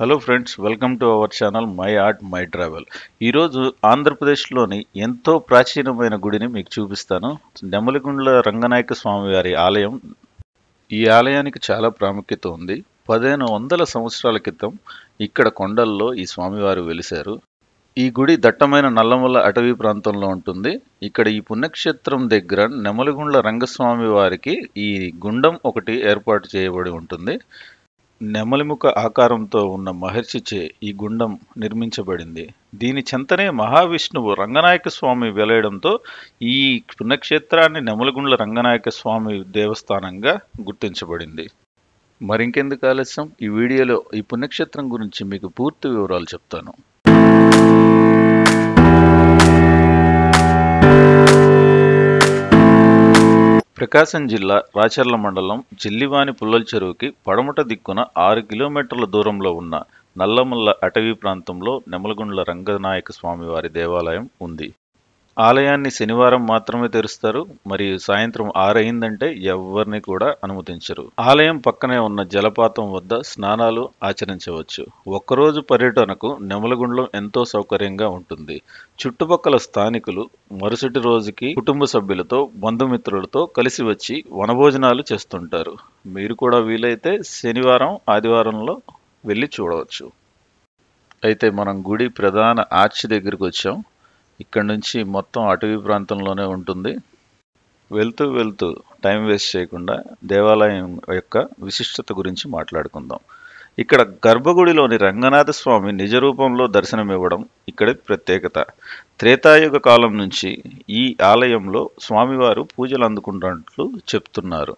Hello friends welcome to our channel my art my travel ఈరోజు ఆంధ్రప్రదేశ్లోని ఎంతో ప్రాచీనమైన గుడిని మీకు చూపిస్తాను. నెమలిగుండ్ల రంగనాయక స్వామివారి ఆలయం. ఈ ఆలయానికి చాలా ప్రాముఖ్యత ఉంది. పదిహేను వందల సంవత్సరాల క్రితం ఇక్కడ కొండల్లో ఈ స్వామివారు వెలిశారు. ఈ గుడి దట్టమైన నల్లమల్ల అటవీ ప్రాంతంలో ఉంటుంది. ఇక్కడ ఈ పుణ్యక్షేత్రం దగ్గర నెమలిగుండ్ల రంగస్వామి వారికి ఈ గుండం ఒకటి ఏర్పాటు చేయబడి ఉంటుంది. నెమలిముఖ ఆకారంతో ఉన్న మహర్షిచే ఈ గుండం నిర్మించబడింది. దీని చెంతనే మహావిష్ణువు రంగనాయక స్వామి వెలయడంతో ఈ పుణ్యక్షేత్రాన్ని నెమలిగుండ్ల రంగనాయక స్వామి దేవస్థానంగా గుర్తించబడింది. మరింకెందుకు ఆలస్యం? ఈ వీడియోలో ఈ పుణ్యక్షేత్రం గురించి మీకు పూర్తి వివరాలు చెప్తాను. ప్రకాశం జిల్లా రాచర్ల మండలం జిల్లివాని పుల్లల చెరువుకి పడమట దిక్కున ఆరు కిలోమీటర్ల దూరంలో ఉన్న నల్లమల్ల అటవీ ప్రాంతంలో నెమలగుండ్ల రంగనాయక స్వామి వారి దేవాలయం ఉంది. ఆలయాన్ని శనివారం మాత్రమే తెరుస్తారు. మరియు సాయంత్రం ఆరయిందంటే ఎవరిని కూడా అనుమతించరు. ఆలయం పక్కనే ఉన్న జలపాతం వద్ద స్నానాలు ఆచరించవచ్చు. ఒక్కరోజు పర్యటనకు నెమలగుండ్లం ఎంతో సౌకర్యంగా ఉంటుంది. చుట్టుపక్కల స్థానికులు మరుసటి రోజుకి కుటుంబ సభ్యులతో బంధుమిత్రులతో కలిసి వచ్చి వనభోజనాలు చేస్తుంటారు. మీరు కూడా వీలైతే శనివారం ఆదివారంలో వెళ్ళి చూడవచ్చు. అయితే మనం గుడి ప్రధాన ఆర్చి దగ్గరికి వచ్చాం. ఇక్కడ నుంచి మొత్తం అటవీ ప్రాంతంలోనే ఉంటుంది. వెళ్తూ వెళ్తూ టైం వేస్ట్ చేయకుండా దేవాలయం యొక్క విశిష్టత గురించి మాట్లాడుకుందాం. ఇక్కడ గర్భగుడిలోని రంగనాథ స్వామి నిజ రూపంలో దర్శనమివ్వడం ఇక్కడి ప్రత్యేకత. త్రేతాయుగ కాలం నుంచి ఈ ఆలయంలో స్వామివారు పూజలు అందుకుంటున్నట్లు చెప్తున్నారు.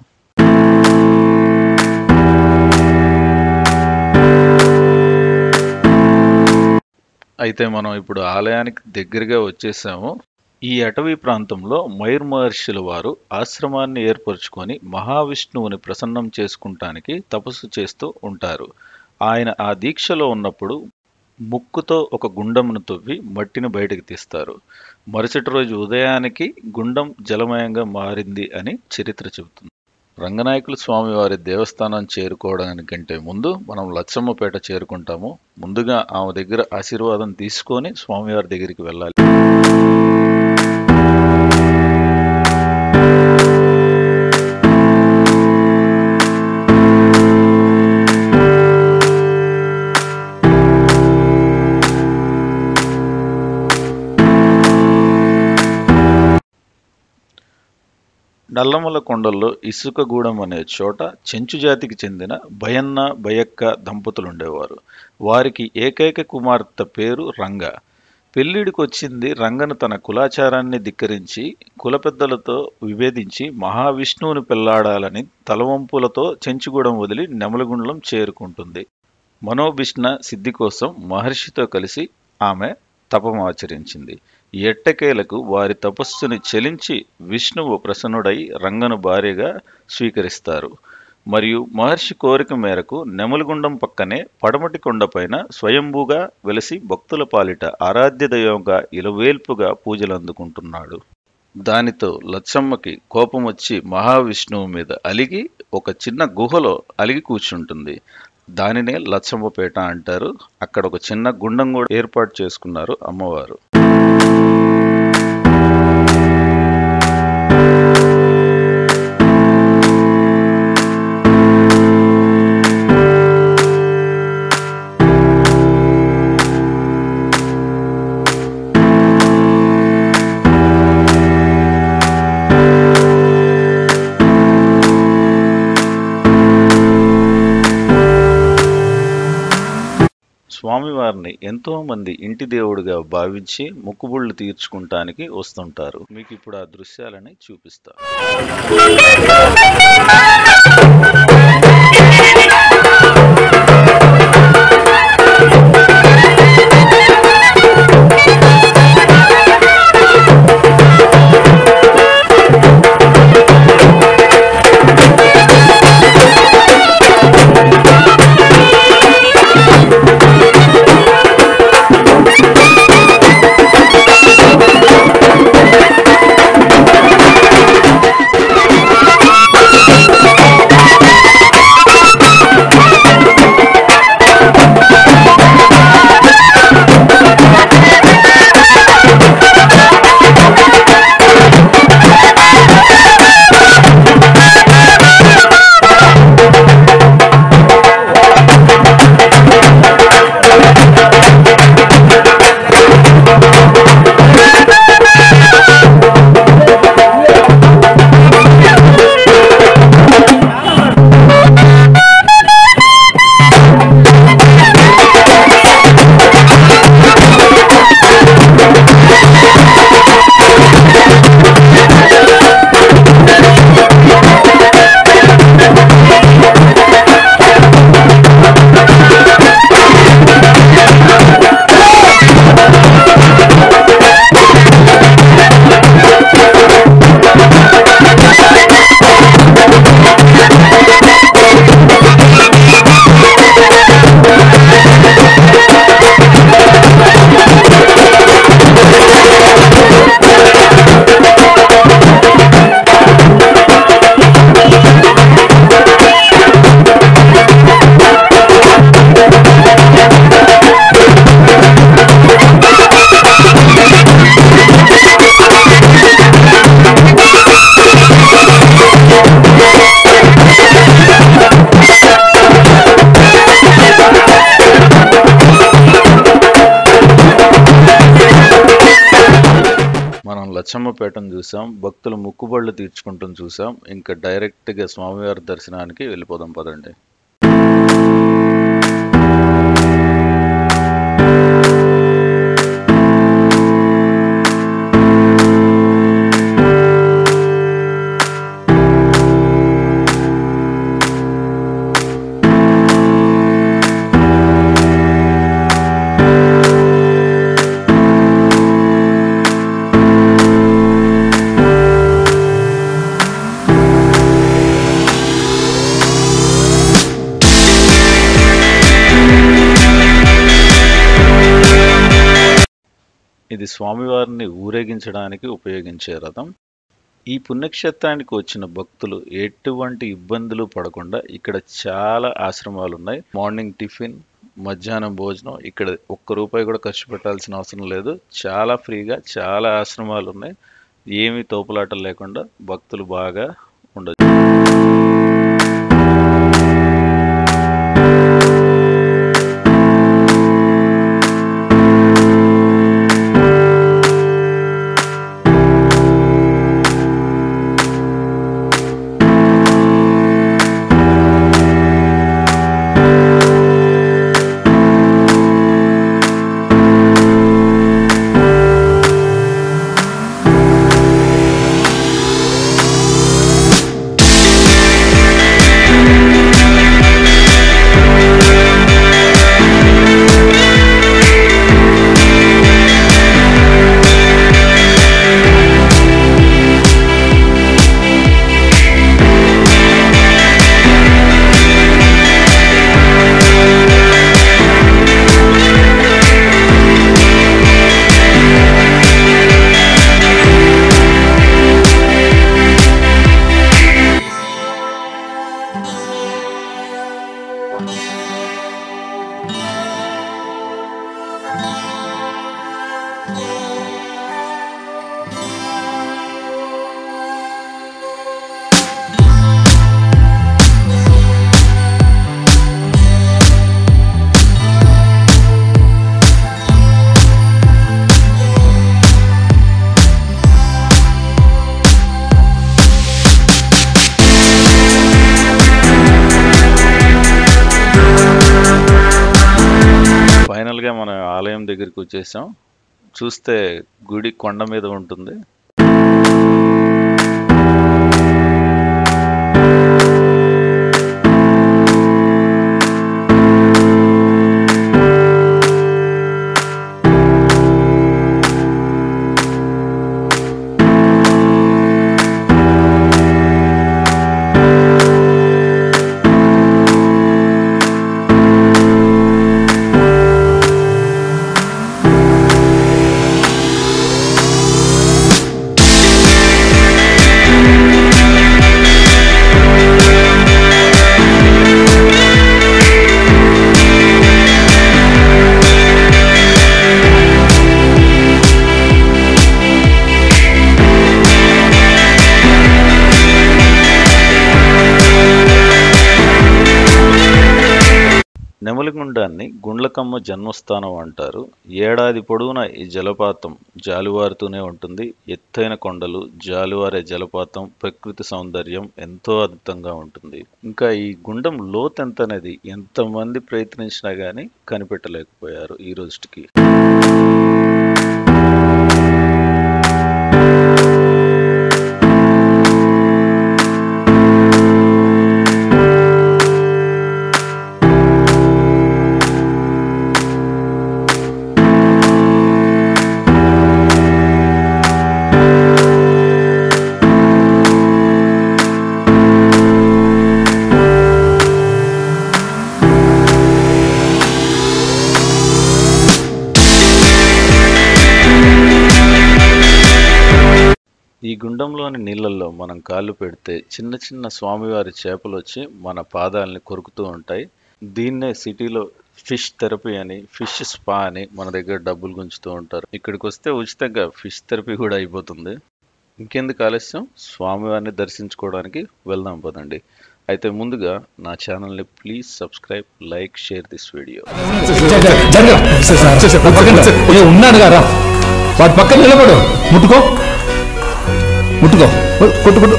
అయితే మనం ఇప్పుడు ఆలయానికి దగ్గరగా వచ్చేసాము. ఈ అటవీ ప్రాంతంలో మయూర్ మహర్షుల వారు ఆశ్రమాన్ని ఏర్పరచుకొని మహావిష్ణువుని ప్రసన్నం చేసుకుంటానికి తపస్సు చేస్తూ ఉంటారు. ఆయన ఆ దీక్షలో ఉన్నప్పుడు ముక్కుతో ఒక గుండంను తవ్వి మట్టిని బయటకు తీస్తారు. మరుసటి రోజు ఉదయానికి గుండం జలమయంగా మారింది అని చరిత్ర చెబుతుంది. రంగనాయకుల స్వామివారి దేవస్థానం చేరుకోవడానికంటే ముందు మనం లచ్చమ్మపేట చేరుకుంటాము. ముందుగా ఆమె దగ్గర ఆశీర్వాదం తీసుకొని స్వామివారి దగ్గరికి వెళ్ళాలి. నల్లమల కొండల్లో ఇసుకగూడెం అనే చోట చెంచు జాతికి చెందిన భయన్న భయక్క దంపతులుండేవారు. వారికి ఏకైక కుమార్తె పేరు రంగ. పెళ్ళిడికొచ్చింది రంగను తన కులాచారాన్ని ధిక్కరించి కుల పెద్దలతో విభేదించి మహావిష్ణువుని పెళ్ళాడాలని తలవంపులతో చెంచుగూడెం వదిలి నెమలగుండ్లం చేరుకుంటుంది. మనోభిష్ణ సిద్ధి కోసం మహర్షితో కలిసి ఆమె తపమాచరించింది ఎట్టకేలకు వారి తపస్సుని చెలించి విష్ణువు ప్రసన్నుడై రంగను భార్యగా స్వీకరిస్తారు. మరియు మహర్షి కోరిక మేరకు నెమలిగుండం పక్కనే పడమటి కొండపైన స్వయంభూగా వెలసి భక్తుల పాలిట ఆరాధ్య దైవంగా ఇలవేల్పుగా పూజలు అందుకుంటున్నాడు. దానితో లచ్చమ్మకి కోపం వచ్చి మహావిష్ణువు మీద అలిగి ఒక చిన్న గుహలో అలిగి కూర్చుంటుంది. దానినే లచ్చమ్మపేట అంటారు. అక్కడ ఒక చిన్న గుండం కూడా ఏర్పాటు చేసుకున్నారు అమ్మవారు. స్వామివారిని ఎంతో మంది ఇంటి దేవుడిగా భావించి మొక్కుబుళ్ళు తీర్చుకుంటానికి వస్తుంటారు. మీకు ఇప్పుడు ఆ దృశ్యాలని చూపిస్తా. లచ్చమ్మపేటను చూసాం భక్తులు ముక్కుబళ్ళు తీర్చుకుంటాం చూసాం. ఇంకా డైరెక్ట్గా స్వామివారి దర్శనానికి వెళ్ళిపోదాం పదండి. ఇది స్వామివారిని ఊరేగించడానికి ఉపయోగించే రథం. ఈ పుణ్యక్షేత్రానికి వచ్చిన భక్తులు ఎటువంటి ఇబ్బందులు పడకుండా ఇక్కడ చాలా ఆశ్రమాలు ఉన్నాయి మార్నింగ్ టిఫిన్ మధ్యాహ్నం భోజనం ఇక్కడ ఒక్క రూపాయి కూడా ఖర్చు పెట్టాల్సిన అవసరం లేదు. చాలా ఫ్రీగా చాలా ఆశ్రమాలు ఉన్నాయి ఏమీ తోపులాటలు లేకుండా భక్తులు బాగా ఫైనల్గా మనం ఆలయం దగ్గరికి వచ్చేసాం. చూస్తే గుడి కొండ మీద ఉంటుంది. నెమలిగుండాన్ని గుండ్లకమ్మ జన్మస్థానం అంటారు. ఏడాది పొడవునా ఈ జలపాతం జాలువారుతూనే ఉంటుంది. ఎత్తైన కొండలు జాలువారే జలపాతం ప్రకృతి సౌందర్యం ఎంతో అద్భుతంగా ఉంటుంది. ఇంకా ఈ గుండం లోతు ఎంత అనేది ఎంతమంది ప్రయత్నించినా కానీ కనిపెట్టలేకపోయారు ఈ రోజుకి గుండంలోని నీళ్ళల్లో మనం కాళ్ళు పెడితే చిన్న చిన్న స్వామివారి చేపలు వచ్చి మన పాదాలని కొరుకుతూ ఉంటాయి దీన్నే సిటీలో ఫిష్ థెరపీ అని ఫిష్ స్పా అని మన దగ్గర డబ్బులు గుంచుతూ ఉంటారు ఇక్కడికి వస్తే ఉచితంగా ఫిష్ థెరపీ కూడా అయిపోతుంది ఇంకెందుకు ఆలస్యం స్వామివారిని దర్శించుకోవడానికి వెళ్దాం పదండి అయితే ముందుగా నా ఛానల్ని please subscribe like share this video ఉన్నాడు ఉన్నాను గారా పక్కన నిలబడు ముట్టుకో ముట్టుకో. కొట్టు కొట్టు.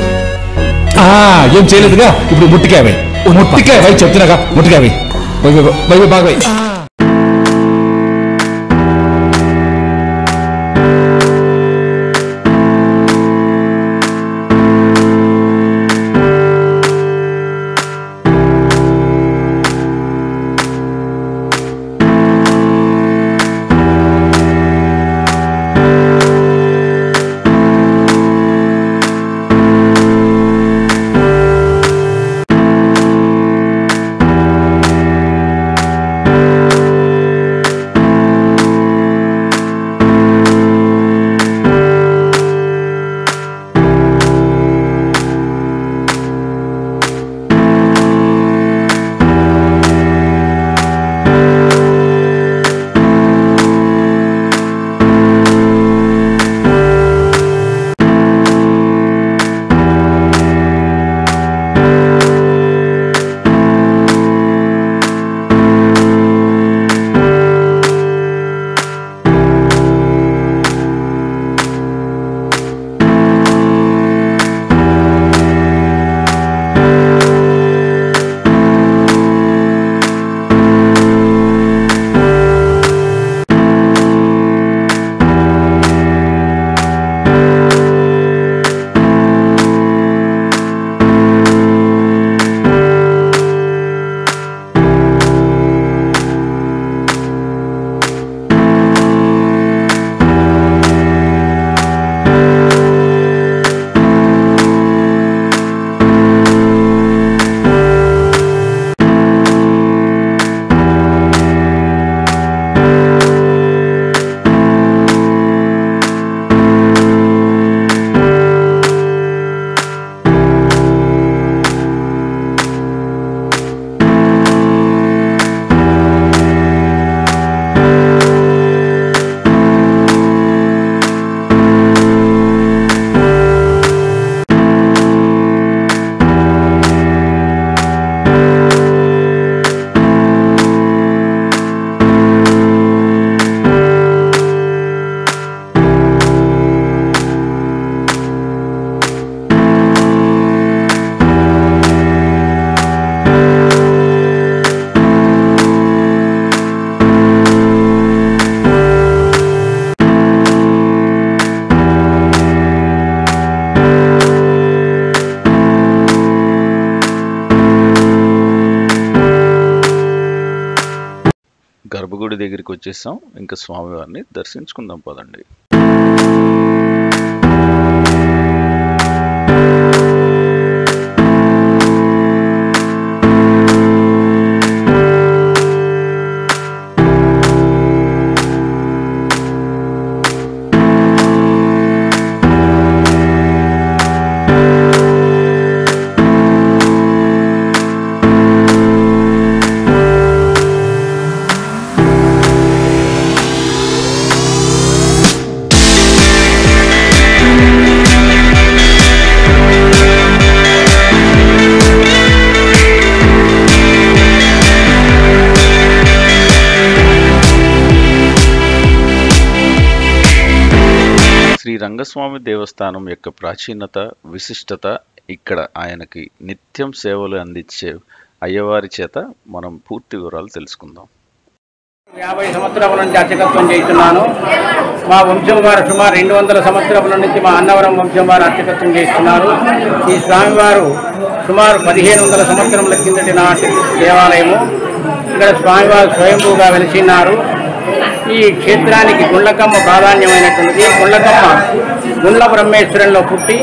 ఏం చేయలేదుగా? ఇప్పుడు ముట్టికాయ వై ముట్టికాయ చెప్తున్నాగా? ముట్టికాయ బాగా గుడి దగ్గరికి వచ్చేసాం. ఇంకా స్వామివారిని దర్శించుకుందాం పదండి. రంగస్వామి దేవస్థానం యొక్క ప్రాచీనత విశిష్టత ఇక్కడ ఆయనకి నిత్యం సేవలు అందించే అయ్యవారి చేత మనం పూర్తి వివరాలు తెలుసుకుందాం. యాభై సంవత్సరాల నుంచి అర్చకత్వం చేస్తున్నాను. మా వంశం వారు సుమారు రెండు వందల సంవత్సరాల నుంచి మా అన్నవరం వంశం వారు అర్చకత్వం చేస్తున్నారు. ఈ స్వామివారు సుమారు పదిహేను వందల సంవత్సరముల కిందటి నాటి దేవాలయము. ఇక్కడ స్వామివారు స్వయంభూగా వెలిసిన్నారు. ఈ క్షేత్రానికి గుండ్లకమ్మ ప్రాధాన్యమైనటువంటిది. గుండ్లకమ్మ గుండ్ల బ్రహ్మేశ్వరంలో పుట్టి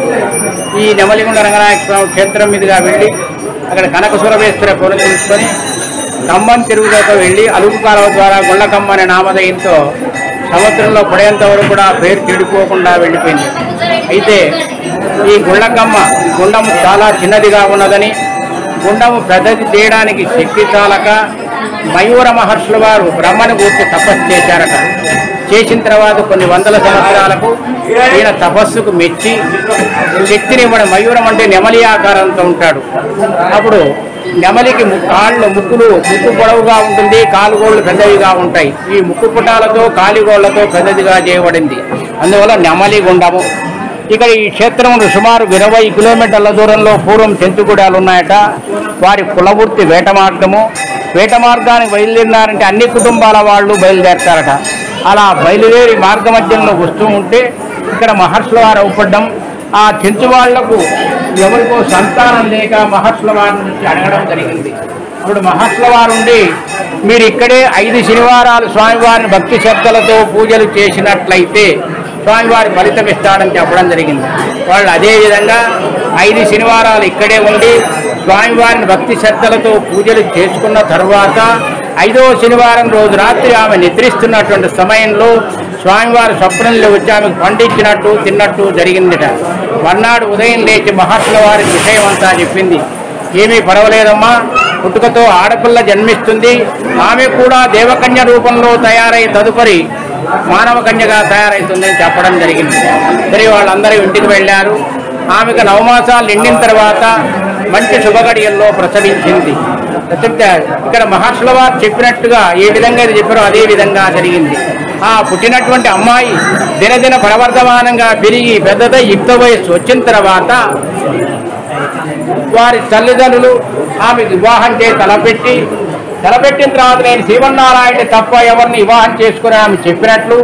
ఈ నెమలిగుండ రంగనాయక స్వామి క్షేత్రం మీదుగా వెళ్ళి అక్కడ కనక సురవేశ్వర పొలం తీసుకొని ఖమ్మం తిరుగులోకి వెళ్ళి అలుగు కాలువ ద్వారా గుండ్లకమ్మ అనే నామధేయంతో సముద్రంలో పడేంత వరకు కూడా పేరు చెడిపోకుండా వెళ్ళిపోయింది. అయితే ఈ గుండ్లకమ్మ గుండము చాలా చిన్నదిగా ఉన్నదని గుండము పెద్దది చేయడానికి శక్తి చాలక మయూర మహర్షుల వారు బ్రహ్మను గూర్చి తపస్సు చేశారట. చేసిన తర్వాత కొన్ని వందల సంవత్సరాలకు ఈయన తపస్సుకు మెచ్చి శక్తిని ఇవ్వడం మయూరం అంటే నెమలి ఆకారంతో ఉంటాడు. అప్పుడు నెమలికి కాళ్ళు ముక్కులు ముక్కు పొడవుగా ఉంటుంది కాలుగోళ్ళు పెద్దవిగా ఉంటాయి. ఈ ముక్కు పుటాలతో కాలిగోళ్ళతో పెద్దదిగా చేయబడింది. అందువల్ల నెమలి గుండము. ఇక్కడ ఈ క్షేత్రం సుమారు ఇరవై కిలోమీటర్ల దూరంలో పూర్వం చెంచుగూడాలు ఉన్నాయట వారి కులవృత్తి వేట మార్గము. వేట మార్గానికి బయలుదేరినారంటే అన్ని కుటుంబాల వాళ్ళు బయలుదేరతారట. అలా బయలుదేరి మార్గ మధ్యంలో వస్తూ ఉంటే ఇక్కడ మహర్షుల వారు అవుపడ్డం. ఆ చెంచు వాళ్ళకు ఎవరికో సంతానం లేక మహర్షుల వారి నుంచి అడగడం జరిగింది. ఇప్పుడు మహర్షుల వారు ఉండి మీరు ఇక్కడే ఐదు శనివారాలు స్వామివారిని భక్తి శ్రద్ధలతో పూజలు చేసినట్లయితే స్వామివారి ఫలితం ఇస్తాడని చెప్పడం జరిగింది. వాళ్ళు అదే విధంగా ఐదు శనివారాలు ఇక్కడే ఉండి స్వామివారిని భక్తి శ్రద్ధలతో పూజలు చేసుకున్న తర్వాత ఐదవ శనివారం రోజు రాత్రి ఆమె నిద్రిస్తున్నటువంటి సమయంలో స్వామివారి స్వప్నంలో వచ్చి ఆమెకు పండించినట్టు తిన్నట్టు జరిగిందిట. మర్నాడు ఉదయం లేచి మహర్షుల వారి విషయం అంతా చెప్పింది. ఏమీ పర్వాలేదమ్మా పుట్టుకతో ఆడపిల్ల జన్మిస్తుంది. ఆమె కూడా దేవకన్య రూపంలో తయారై తదుపరి మానవ కన్యగా తయారవుతుందని చెప్పడం జరిగింది. సరే వాళ్ళందరూ ఇంటికి వెళ్ళారు. ఆమెకు నవమాసాలు నిండిన తర్వాత మంచి శుభగడియల్లో ప్రసవించింది. ఇక్కడ మహర్షుల వారు చెప్పినట్టుగా ఏ విధంగా ఇది చెప్పారో అదే విధంగా జరిగింది. ఆ పుట్టినటువంటి అమ్మాయి దినదిన ప్రవర్ధమానంగా పెరిగి పెద్దదై యుక్త వయస్సు వచ్చిన తర్వాత వారి తల్లిదండ్రులు ఆమె వివాహం చేసి తలపెట్టి తలపెట్టిన తర్వాత నేను శ్రీమన్నారాయణ తప్ప ఎవరిని వివాహం చేసుకుని ఆమె చెప్పినట్లు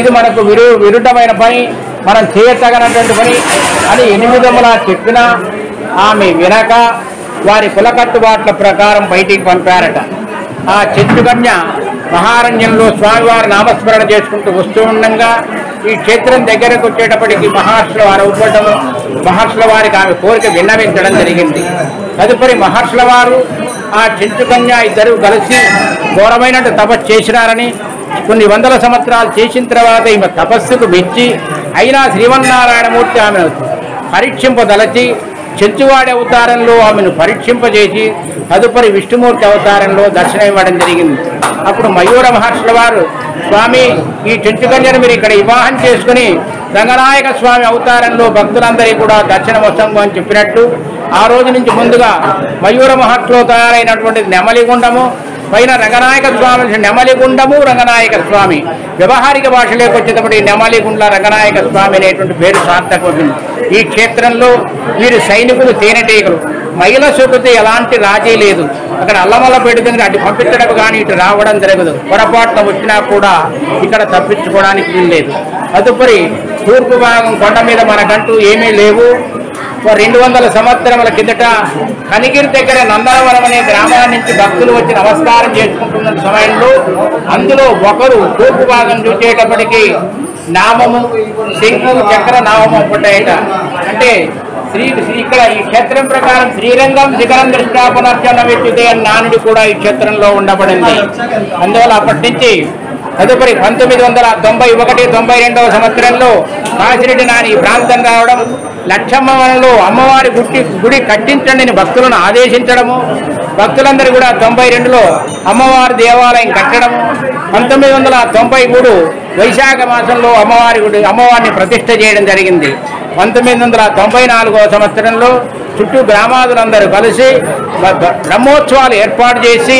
ఇది మనకు విరు విరుద్ధమైన పని. మనం చేయతగనటువంటి పని అని ఎనిమిదములా చెప్పినా ఆమె వినక వారి కులకట్టుబాట్ల ప్రకారం బయటికి పంపారట. ఆ చెట్టుకన్య మహారణ్యంలో స్వామివారి నామస్మరణ చేసుకుంటూ వస్తూ ఉండగా ఈ క్షేత్రం దగ్గరకు వచ్చేటప్పటికి మహర్షుల వారు అవ్వడం మహర్షుల వారికి ఆమె కోరిక విన్నవించడం జరిగింది. తదుపరి మహర్షుల వారు ఆ చెంచుకన్య ఇద్దరు కలిసి ఘోరమైన తపస్సు చేసినారని కొన్ని వందల సంవత్సరాలు చేసిన తర్వాత ఈమె తపస్సుకు మెచ్చి అయినా శ్రీమన్నారాయణమూర్తి ఆమెను పరీక్షింపదలచి చెంచువాడి అవతారంలో ఆమెను పరీక్షింపజేసి తదుపరి విష్ణుమూర్తి అవతారంలో దర్శనం ఇవ్వడం జరిగింది. అప్పుడు మయూర మహర్షుల వారు స్వామి ఈ చెంచుకన్యను మీరు ఇక్కడ వివాహం చేసుకుని రంగనాయక స్వామి అవతారంలో భక్తులందరికీ కూడా దర్శనం వస్తాము అని చెప్పినట్టు ఆ రోజు నుంచి ముందుగా మయూర మహర్షిలో తయారైనటువంటి నెమలిగుండము పైన రంగనాయక స్వామి నెమలిగుండము రంగనాయక స్వామి. వ్యవహారిక భాషలోకి వచ్చేటప్పుడు ఈ నెమలిగుండ్ల రంగనాయక స్వామి అనేటువంటి పేరు సార్థకమైంది ఈ క్షేత్రంలో వీరు సైనికులు తేనెటీగలు. మహిళ సుఖతే ఎలాంటి రాజీ లేదు. అక్కడ అల్లమల్ల పెడుతుంది అటు పంపించడం కానీ ఇటు రావడం జరగదు. పొరపాటున వచ్చినా కూడా ఇక్కడ తప్పించుకోవడానికి వీల్లేదు తదుపరి తూర్పు భాగం కొండ మీద మనకంటూ ఏమీ లేవు. రెండు వందల సంవత్సరముల కిందట కనిగిరి దగ్గర నందనవరం అనే గ్రామాల నుంచి భక్తులు వచ్చి నమస్కారం చేసుకుంటున్న సమయంలో అందులో ఒకరు తూర్పు భాగం చూసేటప్పటికి నామము శంకు చక్ర నామము పుట్టాయట అంటే శ్రీ ఇక్కడ ఈ క్షేత్రం ప్రకారం శ్రీరంగం శిఖరం దృష్ట్యా పునర్జన నానుడు కూడా ఈ క్షేత్రంలో ఉండబడింది. అందువల్ల అప్పటి నుంచి తదుపరి పంతొమ్మిది వందల తొంభై ఒకటి తొంభై రెండవ సంవత్సరంలో కాశిరెడ్డి నాని ఈ ప్రాంతం రావడం లక్షమ్మవనంలో అమ్మవారి గుడి గుడి కట్టించండి అని భక్తులను ఆదేశించడము భక్తులందరూ కూడా తొంభై రెండులో అమ్మవారి దేవాలయం కట్టడము పంతొమ్మిది వందల తొంభై మూడు వైశాఖ మాసంలో అమ్మవారి గుడి అమ్మవారిని ప్రతిష్ట చేయడం జరిగింది. పంతొమ్మిది వందల తొంభై నాలుగవ సంవత్సరంలో చుట్టూ గ్రామాదులందరూ కలిసి బ- బ్రహ్మోత్సవాలు ఏర్పాటు చేసి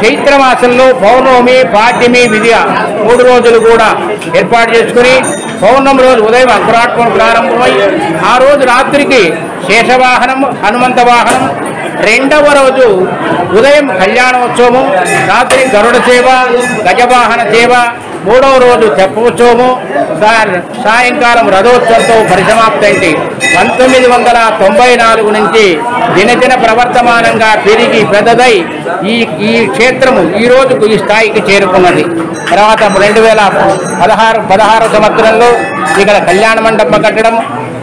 చైత్ర మాసంలో పౌర్ణమి పాడ్యమి విద్య మూడు రోజులు కూడా ఏర్పాటు చేసుకుని పౌర్ణమి రోజు ఉదయం అంకురార్పణ ప్రారంభమై ఆ రోజు రాత్రికి శేషవాహనం హనుమంత వాహనం రెండవ రోజు ఉదయం కళ్యాణోత్సవం రాత్రి గరుడ సేవ గజవాహన సేవ మూడవ రోజు తెప్పోత్సవము. సాయంకాలం రథోత్సవంతో పరిసమాప్తయింది పంతొమ్మిది వందల తొంభై నాలుగు నుంచి దినదిన ప్రవర్తమానంగా పెరిగి పెద్దదై ఈ ఈ క్షేత్రము ఈ రోజుకు ఈ స్థాయికి చేరుకున్నది. తర్వాత రెండు వేల పదహారు పదహారు సంవత్సరంలో ఇక్కడ కళ్యాణ మండపం కట్టడం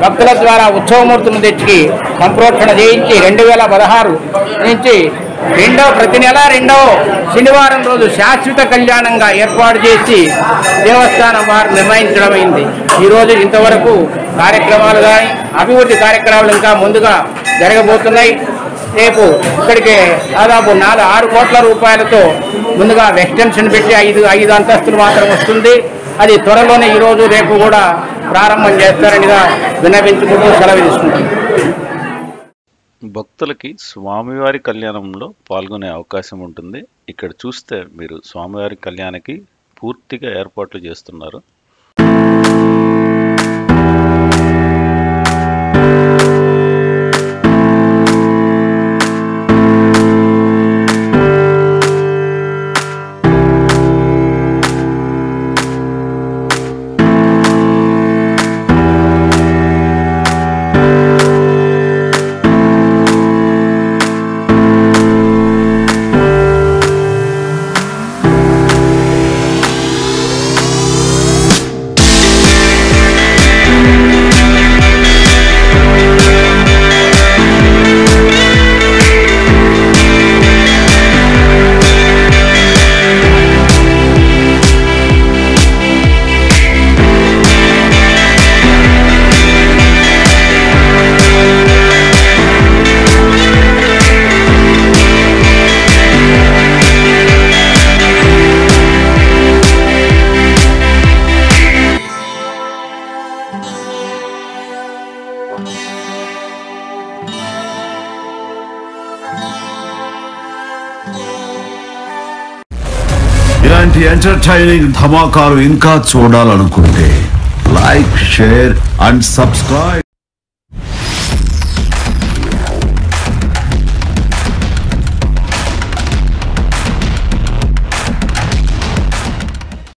భక్తుల ద్వారా ఉత్సవమూర్తులను తెచ్చి సంప్రోక్షణ చేయించి రెండు వేల పదహారు నుంచి రెండవ ప్రతి నెల రెండవ శనివారం రోజు శాశ్వత కళ్యాణంగా ఏర్పాటు చేసి దేవస్థానం వారు నిర్ణయించడమైంది. ఈరోజు ఇంతవరకు కార్యక్రమాలు కానీ అభివృద్ధి కార్యక్రమాలు ఇంకా ముందుగా జరగబోతున్నాయి. రేపు ఇక్కడికి దాదాపు నాలుగు ఆరు కోట్ల రూపాయలతో ముందుగా ఎక్స్టెన్షన్ పెట్టి ఐదు ఐదు అంతస్తులు మాత్రం వస్తుంది. అది త్వరలోనే ఈరోజు రేపు కూడా ప్రారంభం చేస్తారనిగా విన్నవించుకుంటూ సెలవు తీసుకుంటాం భక్తులకి స్వామివారి కళ్యాణంలో పాల్గొనే అవకాశం ఉంటుంది. ఇక్కడ చూస్తే మీరు స్వామివారి కళ్యాణానికి పూర్తిగా ఏర్పాట్లు చేస్తున్నారు. ఎంటర్టైనింగ్ ధమాకాలు ఇంకా చూడాలనుకుంటే లైక్ షేర్ అండ్ సబ్స్క్రైబ్.